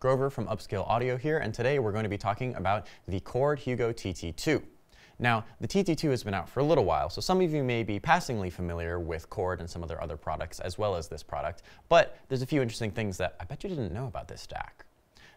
Grover from Upscale Audio here, and today we're going to be talking about the Chord Hugo TT2. Now, the TT2 has been out for a little while, so some of you may be passingly familiar with Chord and some of their other products as well as this product, but there's a few interesting things that I bet you didn't know about this DAC.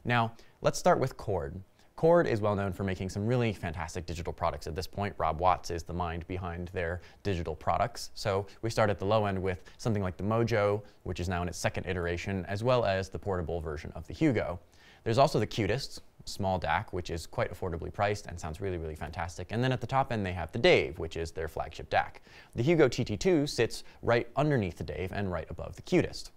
Now, let's start with Chord. Chord is well known for making some really fantastic digital products at this point. Rob Watts is the mind behind their digital products. So we start at the low end with something like the Mojo, which is now in its second iteration, as well as the portable version of the Hugo. There's also the Qutest, small DAC, which is quite affordably priced and sounds really, really fantastic. And then at the top end, they have the Dave, which is their flagship DAC. The Hugo TT2 sits right underneath the Dave and right above the Qutest.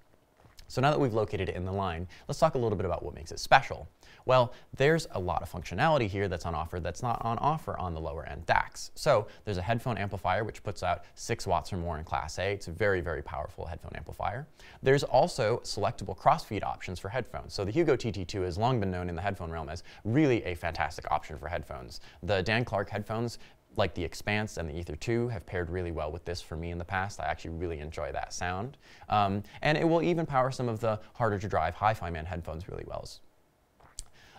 So now that we've located it in the line, let's talk a little bit about what makes it special. Well, there's a lot of functionality here that's on offer that's not on offer on the lower end DACs. So there's a headphone amplifier which puts out 6 watts or more in Class A. It's a very, very powerful headphone amplifier. There's also selectable crossfeed options for headphones. So the Hugo TT2 has long been known in the headphone realm as really a fantastic option for headphones. The Dan Clark headphones like the Expanse and the Ether 2 have paired really well with this for me in the past. I actually really enjoy that sound. Um, and it will even power some of the harder to drive HiFiMAN headphones really well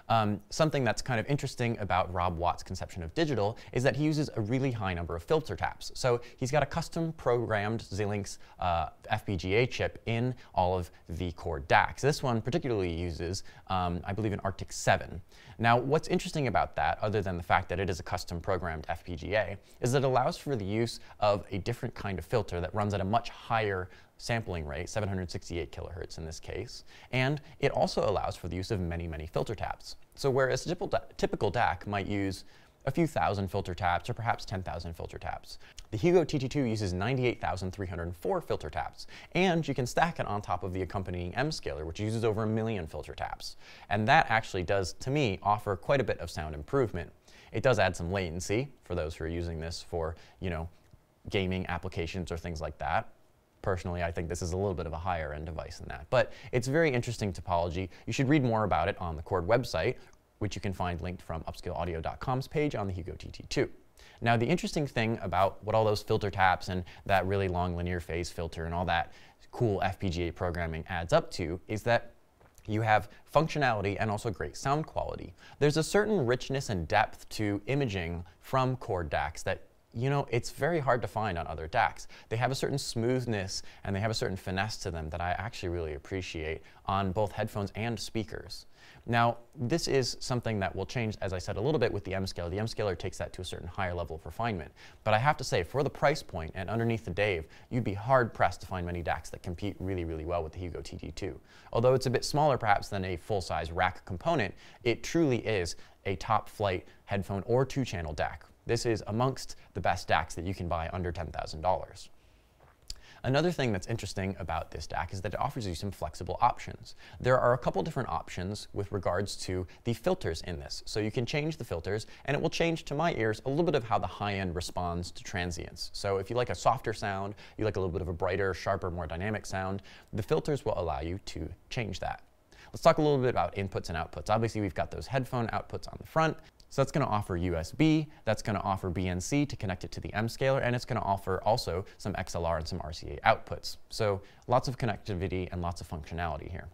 um, something that's kind of interesting about Rob Watt's conception of digital is that he uses a really high number of filter taps. So he's got a custom programmed Xilinx uh, FPGA chip in all of the Chord DACs. This one particularly uses, um, I believe, an Artix 7. Now, what's interesting about that, other than the fact that it is a custom programmed FPGA, is that it allows for the use of a different kind of filter that runs at a much higher sampling rate, 768 kilohertz in this case, and it also allows for the use of many, many filter taps. So whereas a typical DAC might use a few thousand filter taps or perhaps 10,000 filter taps. The Hugo TT2 uses 98,304 filter taps, and you can stack it on top of the accompanying M scaler, which uses over a million filter taps. And that actually does, to me, offer quite a bit of sound improvement. It does add some latency for those who are using this for, you know, gaming applications or things like that. Personally, I think this is a little bit of a higher end device than that. But it's very interesting topology. You should read more about it on the Chord website, which you can find linked from upscaleaudio.com's page on the Hugo TT2. Now, the interesting thing about what all those filter taps and that really long linear phase filter and all that cool FPGA programming adds up to is that you have functionality and also great sound quality. There's a certain richness and depth to imaging from Chord DACs that you know, it's very hard to find on other DACs. They have a certain smoothness and they have a certain finesse to them that I actually really appreciate on both headphones and speakers. Now, this is something that will change, as I said, a little bit with the M scaler. The M scaler takes that to a certain higher level of refinement. But I have to say, for the price point and underneath the Dave, you'd be hard pressed to find many DACs that compete really, really well with the Hugo TT2. Although it's a bit smaller perhaps than a full-size rack component, it truly is a top flight headphone or two-channel DAC this is amongst the best DACs that you can buy under $10,000. Another thing that's interesting about this DAC is that it offers you some flexible options. There are a couple different options with regards to the filters in this. So you can change the filters, and it will change to my ears a little bit of how the high end responds to transients. So if you like a softer sound, you like a little bit of a brighter, sharper, more dynamic sound, the filters will allow you to change that. Let's talk a little bit about inputs and outputs. Obviously, we've got those headphone outputs on the front. So that's going to offer USB, that's going to offer BNC to connect it to the M scaler, and it's going to offer also some XLR and some RCA outputs. So lots of connectivity and lots of functionality here.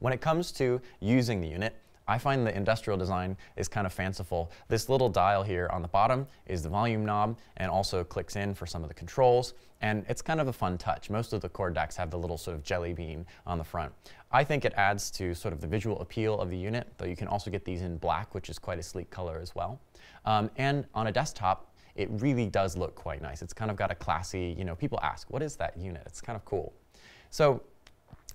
When it comes to using the unit, I find the industrial design is kind of fanciful. This little dial here on the bottom is the volume knob and also clicks in for some of the controls. And it's kind of a fun touch. Most of the Chord DACs have the little sort of jelly bean on the front. I think it adds to sort of the visual appeal of the unit, though you can also get these in black, which is quite a sleek color as well. Um, and on a desktop, it really does look quite nice. It's kind of got a classy, you know, people ask, what is that unit? It's kind of cool. So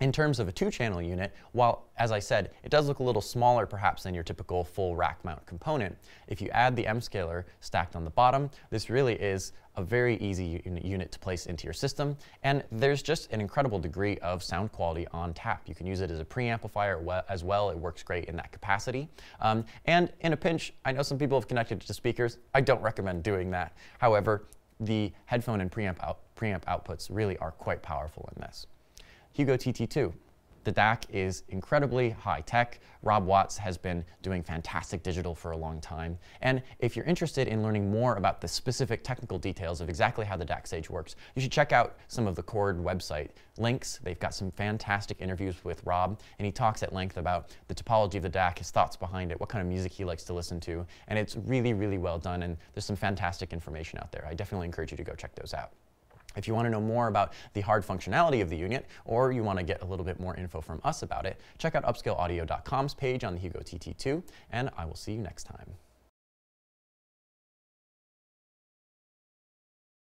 in terms of a two-channel unit, while, as I said, it does look a little smaller perhaps than your typical full rack mount component, if you add the M-scaler stacked on the bottom, this really is a very easy unit to place into your system, and there's just an incredible degree of sound quality on tap. You can use it as a preamplifier as well. It works great in that capacity. Um, and in a pinch, I know some people have connected it to speakers. I don't recommend doing that. However, the headphone and preamp, out, preamp outputs really are quite powerful in this. Hugo TT2. The DAC is incredibly high tech. Rob Watts has been doing fantastic digital for a long time. And if you're interested in learning more about the specific technical details of exactly how the DAC stage works, you should check out some of the Chord website links. They've got some fantastic interviews with Rob, and he talks at length about the topology of the DAC, his thoughts behind it, what kind of music he likes to listen to. And it's really, really well done, and there's some fantastic information out there. I definitely encourage you to go check those out. If you want to know more about the hard functionality of the unit, or you want to get a little bit more info from us about it, check out upscaleaudio.com's page on the Hugo TT2, and I will see you next time.